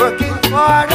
Working hard.